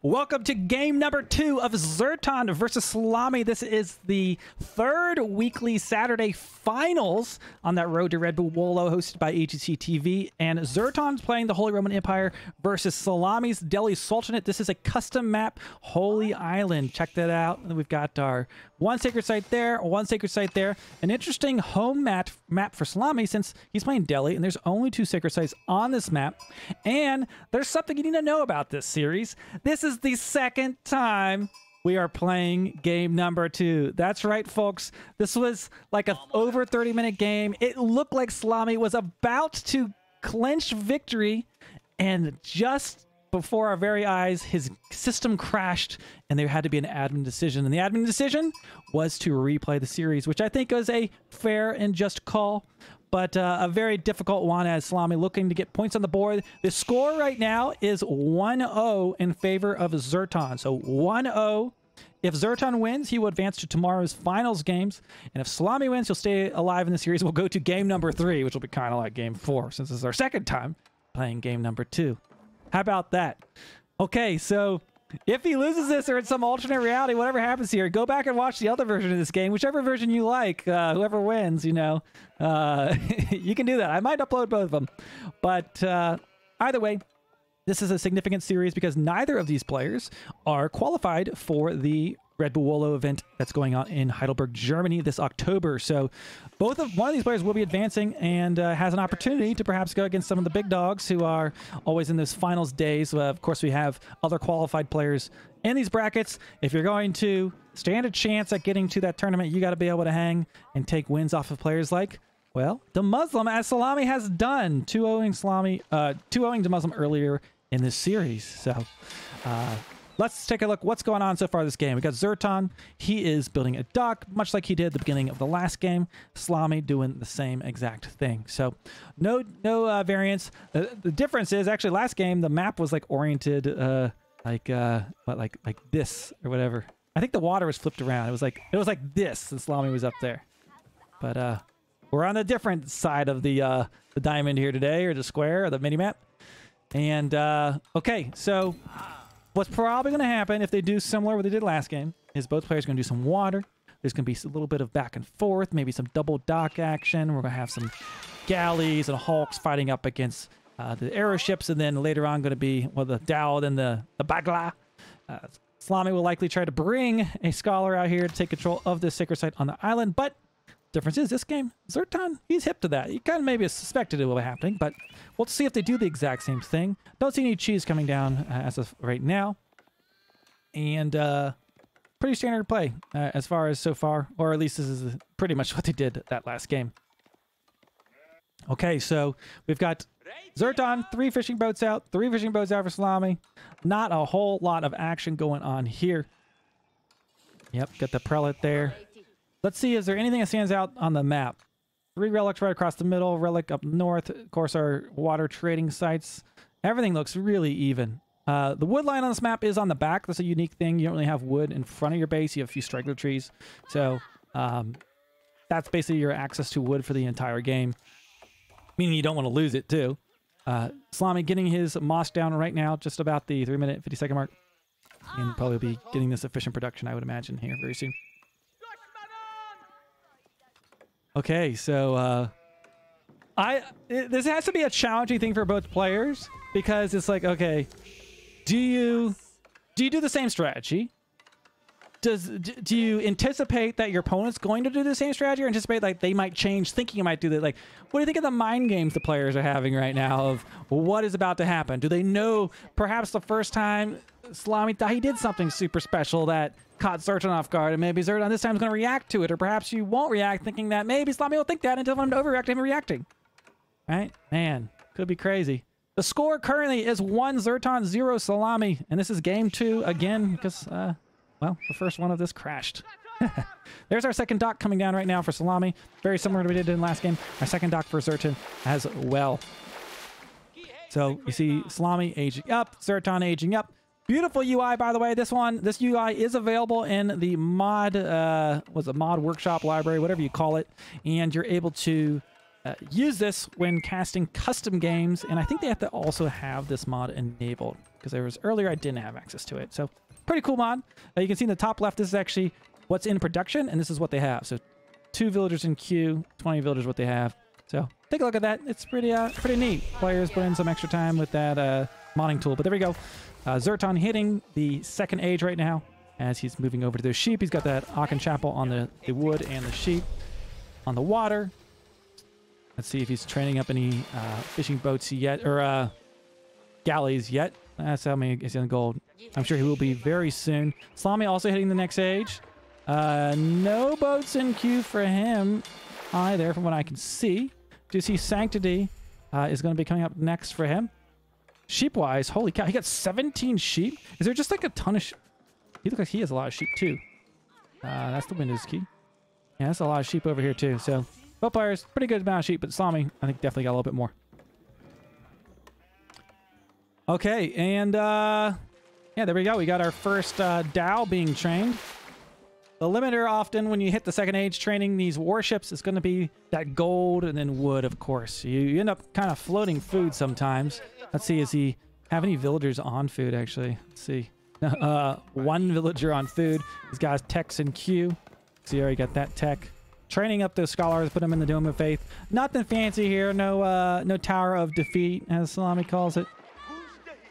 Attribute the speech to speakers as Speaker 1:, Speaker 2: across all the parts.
Speaker 1: Welcome to game number two of Zerton versus Szalami. This is the third weekly Saturday finals on that road to Red Bull Wololo hosted by AGC TV. And Zerton's playing the Holy Roman Empire versus Szalami's Delhi Sultanate. This is a custom map, Holy Island. Check that out. And we've got our one sacred site there, one sacred site there. An interesting home map, map for Szalami since he's playing Delhi and there's only two sacred sites on this map. And there's something you need to know about this series. This is the second time we are playing game number two. That's right, folks. This was like a over 30 minute game. It looked like Szalami was about to clinch victory, and just before our very eyes, his system crashed, and there had to be an admin decision. And the admin decision was to replay the series, which I think was a fair and just call but uh, a very difficult one as Szalami looking to get points on the board. The score right now is 1-0 in favor of Zerton. So 1-0. If Zerton wins, he will advance to tomorrow's finals games. And if Szalami wins, he'll stay alive in the series. We'll go to game number three, which will be kind of like game four, since this is our second time playing game number two. How about that? Okay, so if he loses this or in some alternate reality, whatever happens here, go back and watch the other version of this game, whichever version you like. Uh, whoever wins, you know, uh, you can do that. I might upload both of them, but uh, either way, this is a significant series because neither of these players are qualified for the Red Bull Wololo event that's going on in Heidelberg, Germany this October. So both of one of these players will be advancing and uh, has an opportunity to perhaps go against some of the big dogs who are always in those finals days. Uh, of course, we have other qualified players in these brackets. If you're going to stand a chance at getting to that tournament, you got to be able to hang and take wins off of players like well, the Muslim, as Szalami has done, 2-0ing Szalami, uh, 2-0ing to Muslim earlier in this series. So, uh, Let's take a look what's going on so far this game. We got Zerton. He is building a dock, much like he did at the beginning of the last game. Szalami doing the same exact thing. So no no uh, variance. The, the, difference is actually last game the map was like oriented uh, like uh, what like like this or whatever. I think the water was flipped around. It was like it was like this and Szalami was up there. But uh, we're on a different side of the uh, the diamond here today, or the square, or the mini map. And uh, okay, so What's probably going to happen if they do similar what they did last game is both players going to do some water. There's going to be a little bit of back and forth, maybe some double dock action. We're going to have some galleys and hulks fighting up against uh, the arrow ships, and then later on going to be well the Dhow and the the Bagla. Uh, will likely try to bring a scholar out here to take control of the sacred site on the island, but difference is this game, Zerton, he's hip to that. He kind of maybe suspected it will be happening, but we'll see if they do the exact same thing. Don't see any cheese coming down uh, as of right now. And uh, pretty standard play uh, as far as so far, or at least this is pretty much what they did that last game. Okay, so we've got Zerton, three fishing boats out, three fishing boats out for Szalami. Not a whole lot of action going on here. Yep, got the prelate there. Let's see, is there anything that stands out on the map? Three relics right across the middle, relic up north. Of course, our water trading sites. Everything looks really even. Uh, the wood line on this map is on the back. That's a unique thing. You don't really have wood in front of your base. You have a few straggler trees. So um, that's basically your access to wood for the entire game. Meaning you don't want to lose it too. Uh, getting his mosque down right now, just about the 3 minute 50 second mark. And probably be getting this efficient production, I would imagine, here very soon. Okay, so uh, I it, this has to be a challenging thing for both players because it's like, okay, do you do you do the same strategy? Does do you anticipate that your opponent's going to do the same strategy, or anticipate like they might change thinking you might do that? Like, what do you think of the mind games the players are having right now of what is about to happen? Do they know perhaps the first time Szalami thought he did something super special that caught Zerton off guard, and maybe Zerton this time is going to react to it, or perhaps you won't react, thinking that maybe Szalami will think that until I'm to overreact to him reacting. Right? Man, could be crazy. The score currently is 1 Zerton, 0 Szalami, and this is game two again because, uh, well, the first one of this crashed. There's our second dock coming down right now for Szalami. Very similar to what we did in last game. Our second dock for Zerton as well. So you see Szalami aging up, Zerton aging up. Beautiful UI, by the way. This one, this UI is available in the mod, uh, was a mod workshop library, whatever you call it. And you're able to uh, use this when casting custom games. And I think they have to also have this mod enabled. because there was earlier I didn't have access to it. So pretty cool mod. Uh, you can see in the top left, this is actually what's in production, and this is what they have. So two villagers in queue, 20 villagers what they have. So take a look at that. It's pretty uh, pretty neat. Players put in some extra time with that uh, modding tool. But there we go. Uh, Zerton hitting the second age right now as he's moving over to those sheep. He's got that Aachen Chapel on the, the wood and the sheep on the water. Let's see if he's training up any uh, fishing boats yet, or uh, galleys yet. That's how many is in gold. I'm sure he will be very soon. Szalami also hitting the next age. Uh, no boats in queue for him either, from what I can see. Do you see Sanctity uh, is going to be coming up next for him? Sheep-wise, holy cow, he got 17 sheep. Is there just like a ton of... He looks like he has a lot of sheep too. Uh, that's the Windows key. Yeah, that's a lot of sheep over here too. So both players, pretty good amount of sheep, but Szalami, I think definitely got a little bit more. Okay, and uh, yeah, there we go. We got our first uh, Dhow being trained. The limiter often when you hit the second age training these warships is going to be that gold and then wood, of course. You, you end up kind of floating food sometimes. Let's see, is he have any villagers on food actually? Let's see. Uh, one villager on food. He's got techs in queue. See, already got that tech. Training up those scholars, put them in the Dome of Faith. Nothing fancy here. No, uh, no Tower of Defeat, as Szalami calls it.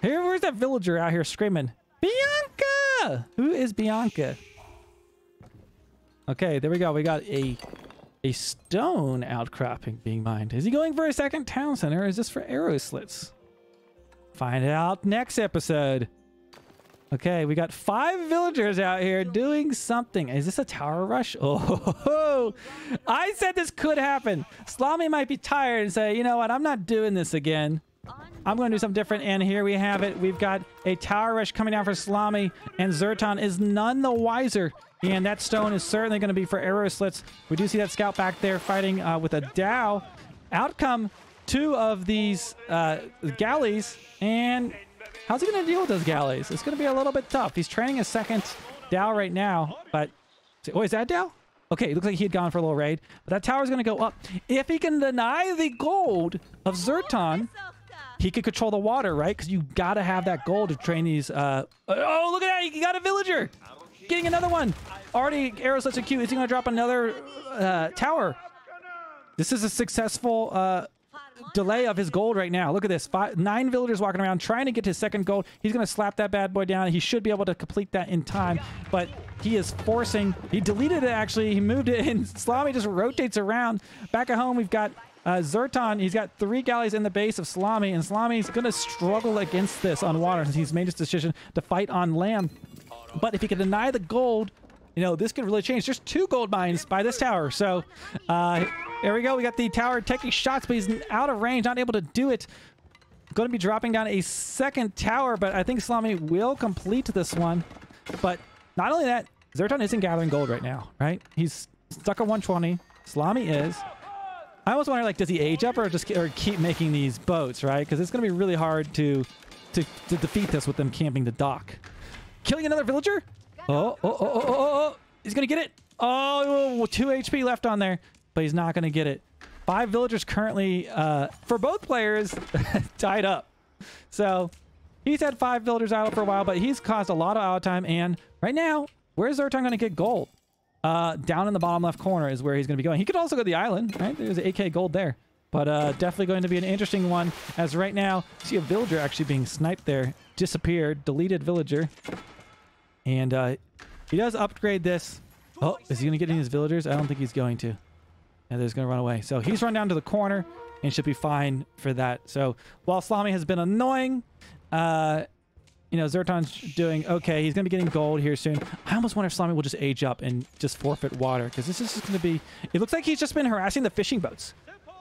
Speaker 1: Here, where's that villager out here screaming? Bianca! Who is Bianca? Okay, there we go. We got a a stone outcropping being mined. Is he going for a second town center or is this for arrow slits? Find out next episode. Okay, we got five villagers out here doing something. Is this a tower rush? Oh, I said this could happen. Szalami might be tired and say, you know what? I'm not doing this again. I'm going to do something different. And here we have it. We've got a tower rush coming down for Szalami, and Zerton is none the wiser. And that stone is certainly going to be for arrow slits. We do see that scout back there fighting uh, with a Dhow. Outcome, two of these uh, galleys, and How's he going to deal with those galleys? It's going to be a little bit tough. He's training a second Dhow right now, but... Oh, is that Dhow? Okay, it looks like he had gone for a little raid. But that tower is going to go up. If he can deny the gold of Zerton, he could control the water, right? Because you got to have that gold to train these... Uh... Oh, look at that! He got a villager! Getting another one! Already, arrows such a cute. Is he going to drop another uh, tower? This is a successful uh, delay of his gold right now. Look at this. Five, nine villagers walking around trying to get his second gold. He's going to slap that bad boy down. He should be able to complete that in time, but he is forcing. He deleted it, actually. He moved it, and Szalami just rotates around. Back at home, we've got uh, Zerton, he's got three galleys in the base of Szalami, and Szalami's going to struggle against this on water since he's made his decision to fight on land. But if he can deny the gold, you know, this could really change. There's two gold mines by this tower. So uh, there we go. We got the tower taking shots, but he's out of range, not able to do it. Going to be dropping down a second tower, but I think Szalami will complete this one. But not only that, Zerton isn't gathering gold right now, right? He's stuck at 120. Szalami is. I almost wonder, like, does he age up or just or keep making these boats, right? Because it's going to be really hard to, to to defeat this with them camping the dock. Killing another villager? Oh, oh, oh, oh, oh, oh. He's going to get it. Oh, two HP left on there, but he's not going to get it. Five villagers currently, uh, for both players, tied up. So he's had five villagers out for a while, but he's caused a lot of out time. And right now, where's Zerton going to get gold? Uh, down in the bottom left corner is where he's going to be going. He could also go to the island, right? There's 8k gold there. But uh, definitely going to be an interesting one, as right now, see a villager actually being sniped there. Disappeared, deleted villager. And uh, he does upgrade this. Oh, is he going to get any of his villagers? I don't think he's going to. And they're going to run away. So he's run down to the corner and should be fine for that. So while Szalami has been annoying, uh, you know, Zerton's doing okay. He's going to be getting gold here soon. I almost wonder if Szalami will just age up and just forfeit water because this is just going to be... It looks like he's just been harassing the fishing boats.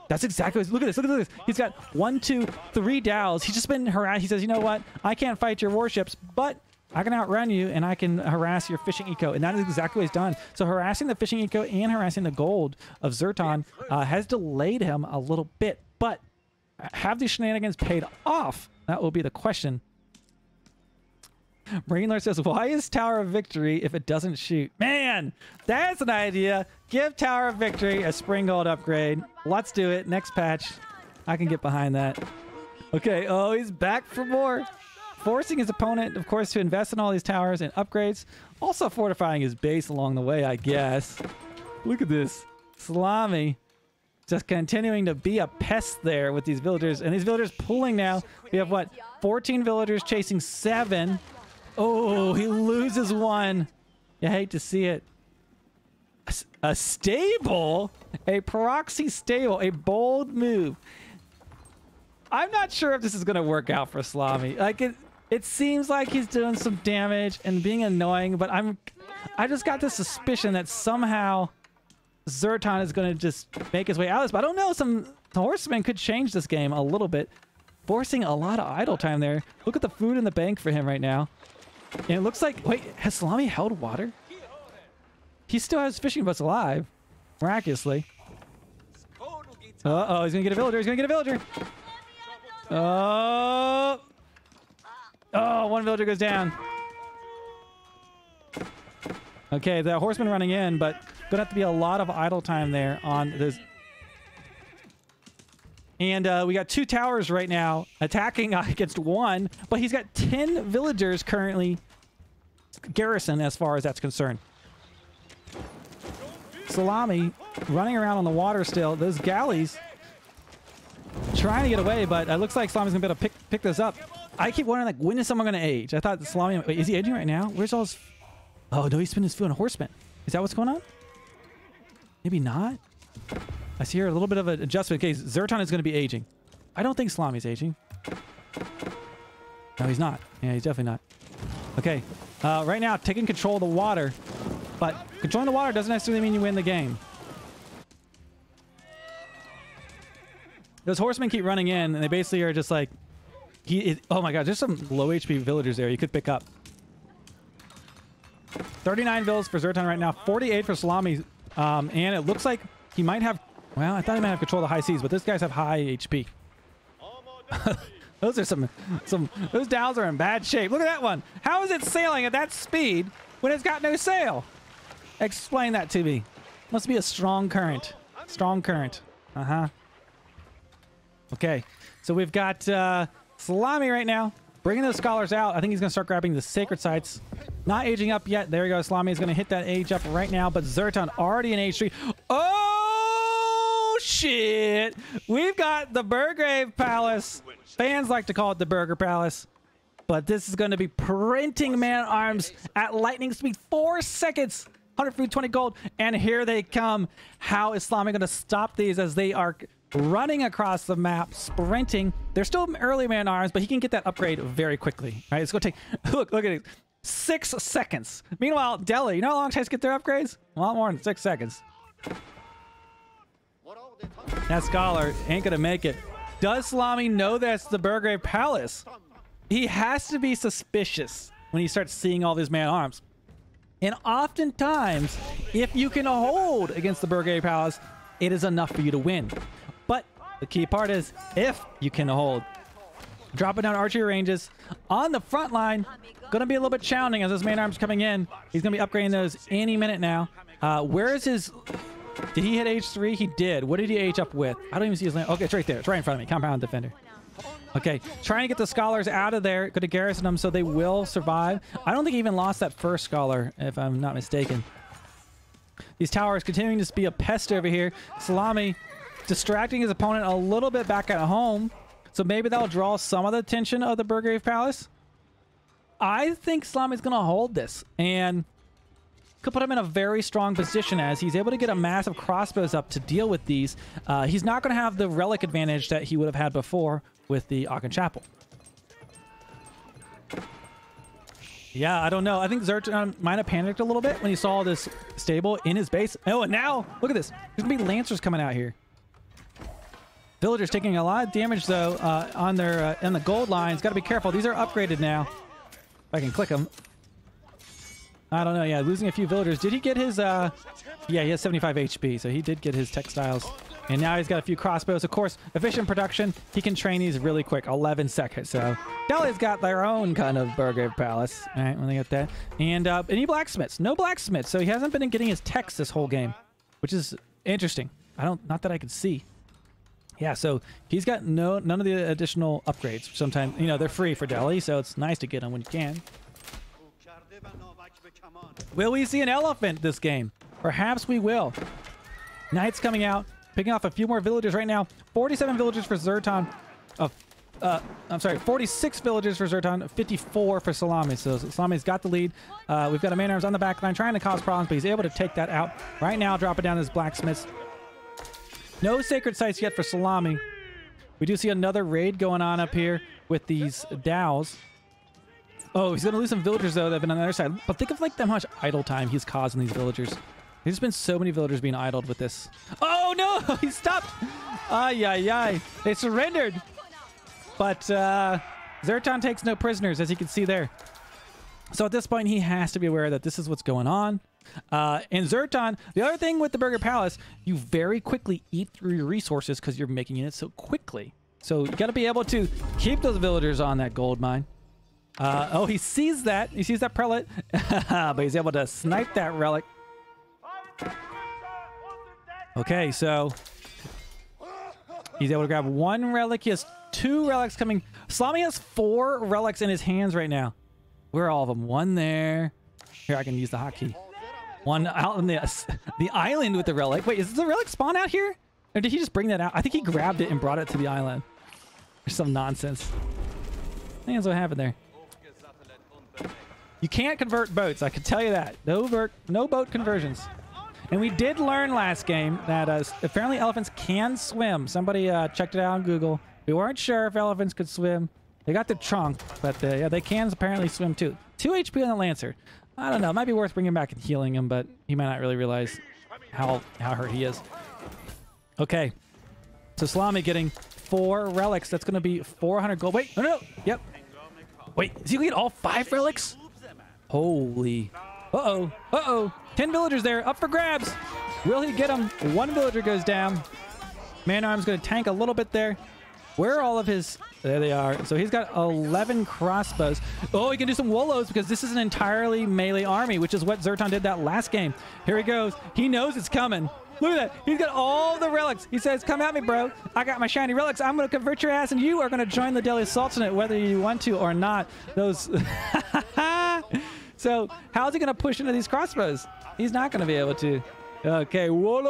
Speaker 1: That's exactly Look at this. Look at this. He's got one, two, three Dhows. He's just been harassed. He says, you know what? I can't fight your warships, but I can outrun you and I can harass your fishing eco. And that is exactly what he's done. So harassing the fishing eco and harassing the gold of Zerton uh, has delayed him a little bit. But have these shenanigans paid off? That will be the question. Brainler says, why is Tower of Victory if it doesn't shoot? Man, that's an idea. Give Tower of Victory a Springald upgrade. Let's do it. Next patch. I can get behind that. Okay. Oh, he's back for more. Forcing his opponent, of course, to invest in all these towers and upgrades. Also fortifying his base along the way, I guess. Look at this. Szalami just continuing to be a pest there with these villagers. And these villagers pulling now. We have what? 14 villagers chasing seven. Oh, he loses one. You hate to see it. A, stable? A proxy stable. A bold move. I'm not sure if this is going to work out for Szalami. Like, it, it seems like he's doing some damage and being annoying, but I'm... I just got this suspicion that somehow Zerton is going to just make his way out of this. But I don't know. Some horsemen could change this game a little bit. Forcing a lot of idle time there. Look at the food in the bank for him right now. And it looks like... Wait, has Szalami held water? He still has fishing boats alive. Miraculously. Uh-oh, he's going to get a villager. He's going to get a villager. Oh. Oh, one villager goes down. Okay, the horseman running in, but gonna have to be a lot of idle time there on this. And uh, we got two towers right now attacking against one, but he's got 10 villagers currently garrison as far as that's concerned. Szalami running around on the water still. Those galleys trying to get away, but it looks like Szalami's gonna be able to pick pick this up. I keep wondering, like, when is someone gonna age? I thought Szalami. Wait, is he aging right now? Where's all his? Oh no, he's spinning his food on a horseman. Is that what's going on? Maybe not. I see here a little bit of an adjustment. Okay, Zerton is going to be aging. I don't think Szalami's aging. No, he's not. Yeah, he's definitely not. Okay, uh, right now, taking control of the water. But controlling the water doesn't necessarily mean you win the game. Those horsemen keep running in, and they basically are just like, he. Is, oh my god, there's some low HP villagers there you could pick up. 39 vills for Zerton right now, 48 for Szalami, um, and it looks like he might have. Well, I thought he might have control of the high seas, but those guys have high HP. those are some, some. Those dowels are in bad shape. Look at that one. How is it sailing at that speed when it's got no sail? Explain that to me. Must be a strong current. Strong current. Uh huh. Okay, so we've got uh, Szalami right now, bringing those scholars out. I think he's going to start grabbing the sacred sites. Not aging up yet. There we go. Szalami is going to hit that age up right now, but Zerton already in age 3. Oh, shit. We've got the Burgrave Palace. Fans like to call it the Burger Palace. But this is going to be printing man-arms at lightning speed. Four seconds. 120 gold. And here they come. How is Szalami going to stop these as they are running across the map, sprinting. They're still early man arms, but he can get that upgrade very quickly. All right, it's to take, look, look at it. Six seconds. Meanwhile, Delhi, you know how long it takes to get their upgrades? A lot more than six seconds. That scholar ain't going to make it. Does Szalami know that's the Burgrave Palace? He has to be suspicious when he starts seeing all these man arms. And oftentimes, if you can hold against the Burgrave Palace, it is enough for you to win. The key part is if you can hold. Dropping down archery ranges on the front line. To be a little bit challenging as those main arms coming in. He's to be upgrading those any minute now. Uh, where is his... Did he hit H3? He did. What did he age up with? I don't even see his land. Okay, it's right there. It's right in front of me. Compound defender. Okay, trying to get the scholars out of there. Going to garrison them so they will survive. I don't think he even lost that first scholar, if I'm not mistaken. These towers continuing to be a pest over here. Szalami distracting his opponent a little bit back at home. So maybe that'll draw some of the attention of the Burgrave Palace. I think Szalami's going to hold this and could put him in a very strong position as he's able to get a massive crossbows up to deal with these. Uh, he's not going to have the relic advantage that he would have had before with the Aachen Chapel. Yeah, I don't know. I think Zerton might have panicked a little bit when he saw this stable in his base. Oh, and now, look at this. There's going to be Lancers coming out here. Villagers taking a lot of damage, though, uh, on their uh, in the gold lines. Got to be careful. These are upgraded now. If I can click them. I don't know. Yeah, losing a few villagers. Did he get his... Uh... Yeah, he has 75 HP, so he did get his textiles. And now he's got a few crossbows. Of course, efficient production. He can train these really quick. 11 seconds. So Delhi's got their own kind of Burgrave Palace. All right, when they get that. And uh, any blacksmiths. No blacksmiths. So he hasn't been getting his techs this whole game, which is interesting. I don't... Not that I can see. Yeah, so he's got no none of the additional upgrades. Sometimes, you know, they're free for Delhi, so it's nice to get them when you can. Will we see an elephant this game? Perhaps we will. Knight's coming out, picking off a few more villagers right now. 47 villagers for Zerton. Uh, uh, I'm sorry, 46 villagers for Zerton, 54 for Szalami. So Szalami's got the lead. Uh, we've got a man arms on the back line trying to cause problems, but he's able to take that out. Right now, dropping down his blacksmiths. No sacred sites yet for Szalami. We do see another raid going on up here with these Dhows. Oh, he's going to lose some villagers, though, that have been on the other side. But think of, like, how much idle time he's causing these villagers. There's been so many villagers being idled with this. Oh, no! He stopped! Ay, ay, ay. They surrendered! But uh, Zerton takes no prisoners, as you can see there. So at this point, he has to be aware that this is what's going on. Uh, and Zerton, the other thing with the Burger Palace, you very quickly eat through your resources because you're making it so quickly. So you got to be able to keep those villagers on that gold mine. Uh, oh, he sees that. He sees that prelate, but he's able to snipe that relic. Okay, so he's able to grab one relic. He has two relics coming. Szalami has four relics in his hands right now. Where are all of them? One there. Here, I can use the hotkey. One out on the the island with the relic. Wait, is the relic spawn out here? Or did he just bring that out? I think he grabbed it and brought it to the island. There's some nonsense. I think that's what happened there. You can't convert boats. I can tell you that. No, no boat conversions. And we did learn last game that uh, apparently elephants can swim. Somebody uh, checked it out on Google. We weren't sure if elephants could swim. They got the trunk, but uh, yeah, they can apparently swim too. 2 HP on the Lancer. I don't know. It might be worth bringing back and healing him, but he might not really realize how, how hurt he is. Okay. So Szalami getting four relics. That's going to be 400 gold. Wait, no, no. Yep. Wait, is he going to get all five relics? Holy. Uh-oh. Uh-oh. 10 villagers there. Up for grabs. Will he get them? One villager goes down. Man-Arm's going to tank a little bit there. Where are all of his... There they are. So he's got 11 crossbows. Oh, he can do some Wolos because this is an entirely melee army, which is what Zerton did that last game. Here he goes. He knows it's coming. Look at that. He's got all the relics. He says, come at me, bro. I got my shiny relics. I'm going to convert your ass, and you are going to join the Delhi Sultanate, whether you want to or not. Those... so how's he going to push into these crossbows? He's not going to be able to. Okay, whoa,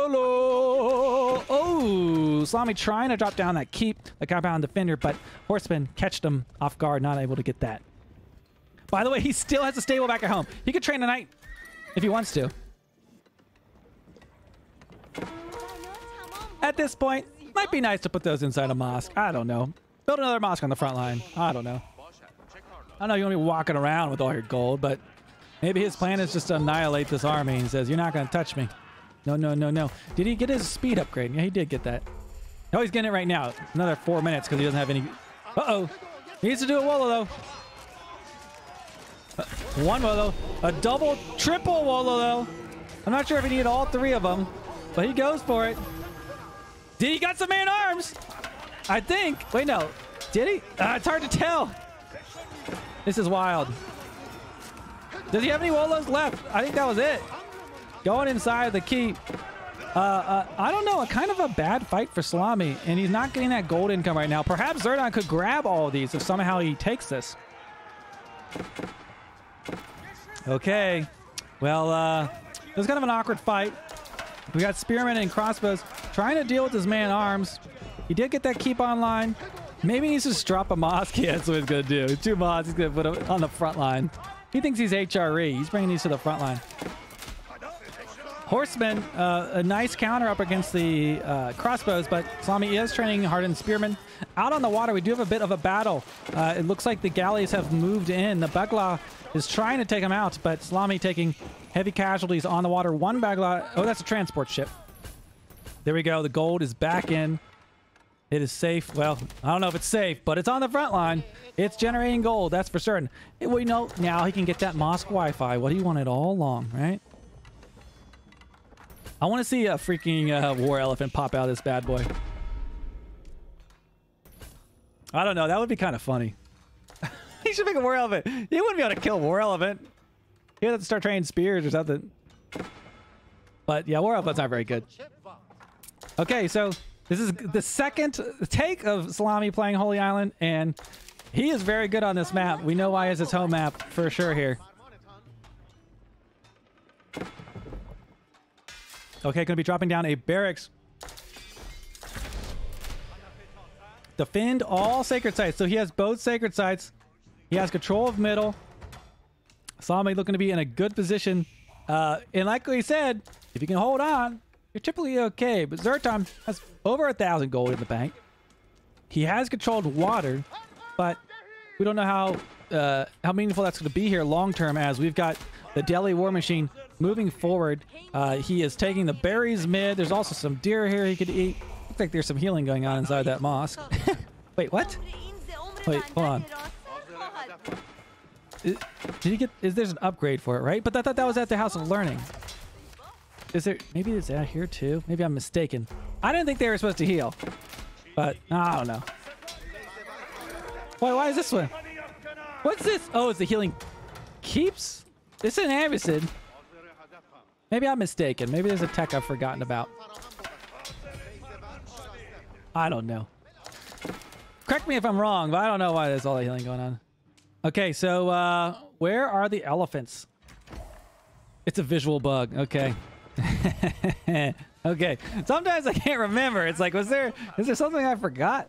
Speaker 1: Oh, Szalami trying to drop down that keep, the compound defender, but Horseman catched him off guard, not able to get that. By the way, he still has a stable back at home. He could train tonight if he wants to. At this point, might be nice to put those inside a mosque. I don't know. Build another mosque on the front line. I don't know. I know you want to be walking around with all your gold, but maybe his plan is just to annihilate this army. He says, you're not going to touch me. No, no, no, no. Did he get his speed upgrade? Yeah, he did get that. Oh, he's getting it right now. Another four minutes because he doesn't have any... Uh-oh. He needs to do a Wolo, though. Uh, one Wolo. A double, triple Wolo, though. I'm not sure if he needed all three of them, but he goes for it. Did he got some man arms? I think. Wait, no. Did he? Uh, it's hard to tell. This is wild. Does he have any Wolos left? I think that was it. Going inside the keep. Uh, uh, I don't know, a kind of a bad fight for Szalami, and he's not getting that gold income right now. Perhaps Zerton could grab all these if somehow he takes this. Okay. Well, uh, it was kind of an awkward fight. We got Spearmen and Crossbows trying to deal with his man arms. He did get that keep online. Maybe he's just drop a. Yeah, that's what he's going to do. Two mosques, he's going to put on the front line. He thinks he's HRE. He's bringing these to the front line. Horsemen, uh, a nice counter up against the uh, crossbows, but Szalami is training hardened spearmen. Out on the water, we do have a bit of a battle. Uh, it looks like the galleys have moved in. The Bagla is trying to take him out, but Salami taking heavy casualties on the water. One Bagla, oh, that's a transport ship. There we go. The gold is back in. It is safe. Well, I don't know if it's safe, but it's on the front line. It's generating gold, that's for certain. We know now he can get that Mosque Wi-Fi, what he wanted all along, right? I want to see a freaking uh, war elephant pop out of this bad boy. I don't know. That would be kind of funny. he should make a war elephant. He wouldn't be able to kill war elephant. He would have to start training spears or something. But yeah, war elephant's not very good. Okay, so this is the second take of Szalami playing Holy Island, and he is very good on this map. We know why it's his home map for sure here. Okay, gonna be dropping down a barracks. Defend all sacred sites. So he has both sacred sites. He has control of middle. Szalami looking to be in a good position. Uh, and like we said, if you can hold on, you're typically okay. But Zerton has over a thousand gold in the bank. He has controlled water, but we don't know how uh, how meaningful that's going to be here long term as we've got the Delhi War Machine moving forward. Uh, he is taking the berries mid. There's also some deer here he could eat. Looks like there's some healing going on inside that mosque. Wait, what? Wait, hold on. Is, did he get? Is there's an upgrade for it, right? But I thought that was at the House of Learning. Is there? Maybe it's out here too. Maybe I'm mistaken. I didn't think they were supposed to heal, but I don't know. Why? Why is this one? What's this? Oh, it's the healing keeps. It's an Amazon. Maybe I'm mistaken. Maybe there's a tech I've forgotten about. I don't know. Correct me if I'm wrong, but I don't know why there's all the healing going on. Okay, so uh, where are the elephants? It's a visual bug. Okay. okay. Sometimes I can't remember. It's like, was there, is there something I forgot?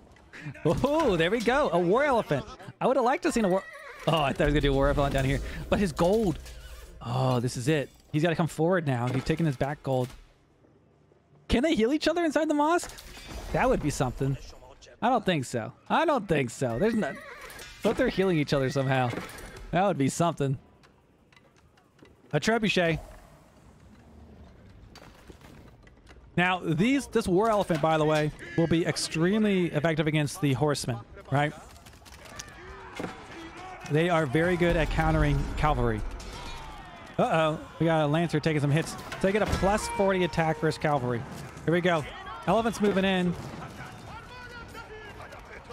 Speaker 1: Oh, there we go. A war elephant. I would have liked to see a war. Oh, I thought I was going to do a war elephant down here. But his gold. Oh, this is it. He's got to come forward now. He's taking his back gold. Can they heal each other inside the mosque? That would be something. I don't think so. I don't think so. There's not. But they're healing each other somehow. That would be something. A trebuchet. Now, these this war elephant, by the way, will be extremely effective against the horsemen, right? They are very good at countering cavalry. Uh-oh. We got a Lancer taking some hits. So they get a plus 40 attack versus cavalry. Here we go. Elephant's moving in.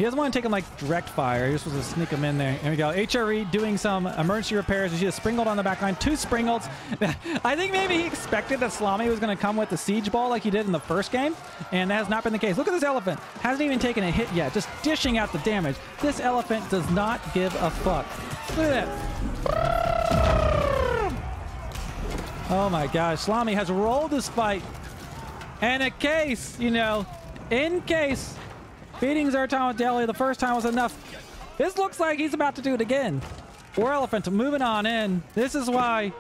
Speaker 1: He doesn't want to take him like direct fire. He just wants to sneak him in there. There we go. HRE doing some emergency repairs. You see a Springald on the back line. Two Springalds. I think maybe he expected that Szalami was going to come with the siege ball like he did in the first game. And that has not been the case. Look at this elephant. Hasn't even taken a hit yet. Just dishing out the damage. This elephant does not give a fuck. Look at that. Oh my gosh. Szalami has rolled this fight. And a case, you know, in case Beating Zerton with Delhi the first time was enough. This looks like he's about to do it again. War Elephant moving on in. This is why...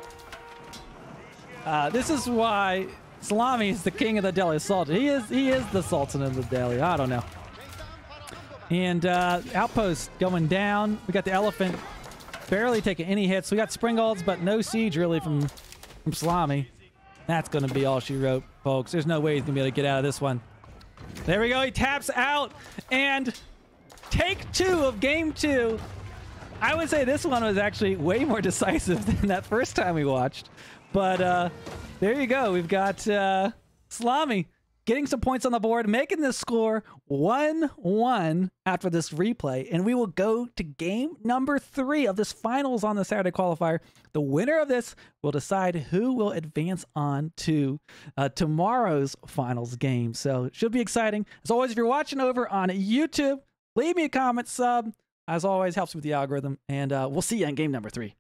Speaker 1: Uh, this is why Szalami is the king of the Delhi Sultan. He is he is the Sultan of the Delhi. I don't know. And uh, Outpost going down. We got the Elephant barely taking any hits. We got Springalds, but no siege really from, from Szalami. That's going to be all she wrote, folks. There's no way he's going to be able to get out of this one. There we go. He taps out. And take two of game two. I would say this one was actually way more decisive than that first time we watched. But uh, there you go. We've got uh, Szalami getting some points on the board, making this score 1-1 after this replay. And we will go to game number three of this finals on the Saturday qualifier. The winner of this will decide who will advance on to uh, tomorrow's finals game. So it should be exciting. As always, if you're watching over on YouTube, leave me a comment, sub. As always, helps with the algorithm. And uh, we'll see you in game number three.